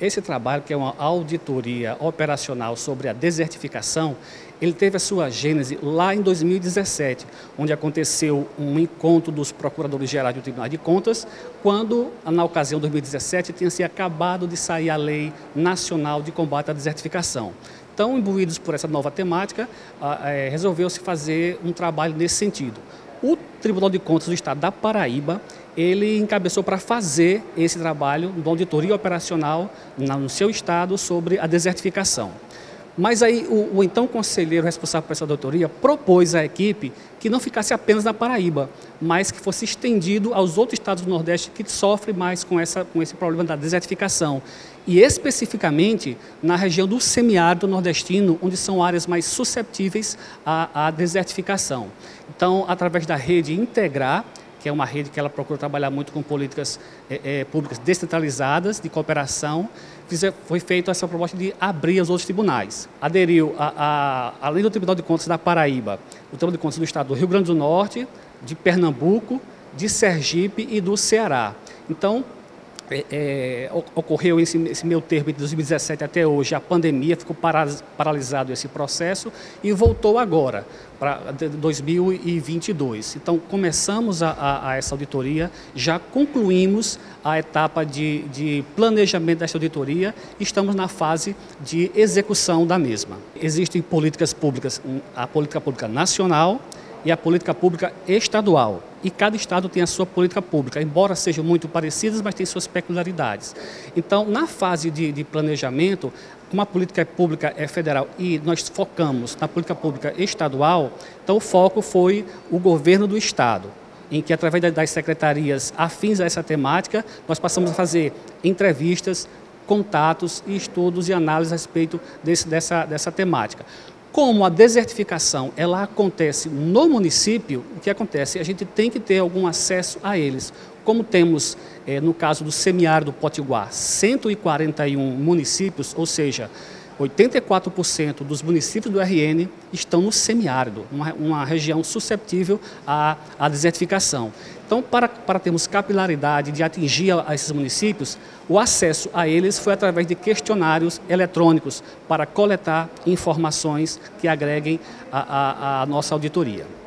Esse trabalho, que é uma auditoria operacional sobre a desertificação, ele teve a sua gênese lá em 2017, onde aconteceu um encontro dos procuradores gerais do Tribunal de Contas, quando, na ocasião de 2017, tinha se acabado de sair a Lei Nacional de Combate à Desertificação. Então, imbuídos por essa nova temática, é, resolveu-se fazer um trabalho nesse sentido. O Tribunal de Contas do Estado da Paraíba, ele encabeçou para fazer esse trabalho de auditoria operacional no seu estado sobre a desertificação. Mas aí o, o, então conselheiro responsável por essa auditoria propôs à equipe que não ficasse apenas na Paraíba, mas que fosse estendido aos outros estados do Nordeste que sofrem mais com, essa, com esse problema da desertificação. E especificamente na região do semiárido nordestino, onde são áreas mais susceptíveis à, à desertificação. Então, através da rede Integrar, que é uma rede que ela procura trabalhar muito com políticas é, é, públicas descentralizadas, de cooperação. Foi feita essa proposta de abrir os outros tribunais. Aderiu, a, a, além do Tribunal de Contas da Paraíba, o Tribunal de Contas do Estado do Rio Grande do Norte, de Pernambuco, de Sergipe e do Ceará. Então, é, é, ocorreu esse, esse meu termo de 2017 até hoje, a pandemia, ficou paralisado esse processo e voltou agora, para 2022. Então, começamos a, a, a, essa auditoria, já concluímos a etapa de, de planejamento dessa auditoria e estamos na fase de execução da mesma. Existem políticas públicas, a política pública nacional, e a política pública estadual. E cada estado tem a sua política pública, embora sejam muito parecidas, mas tem suas peculiaridades. Então, na fase de, de planejamento, como a política pública é federal e nós focamos na política pública estadual, então o foco foi o governo do estado em que, através das secretarias afins a essa temática, nós passamos a fazer entrevistas, contatos estudos e análises a respeito desse, dessa, dessa temática. Como a desertificação ela acontece no município, o que acontece? A gente tem que ter algum acesso a eles. Como temos, é, no caso do semiárido Potiguar, 141 municípios, ou seja, 84% dos municípios do RN estão no semiárido, uma, uma região susceptível à, à desertificação. Então, para, para termos capilaridade de atingir a, a esses municípios, o acesso a eles foi através de questionários eletrônicos para coletar informações que agreguem a, a, a nossa auditoria.